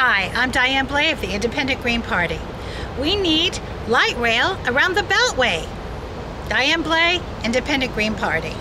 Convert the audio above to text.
Hi, I'm Dianne Blais of the Independent Green Party. We need light rail around the Beltway. Dianne Blais, Independent Green Party.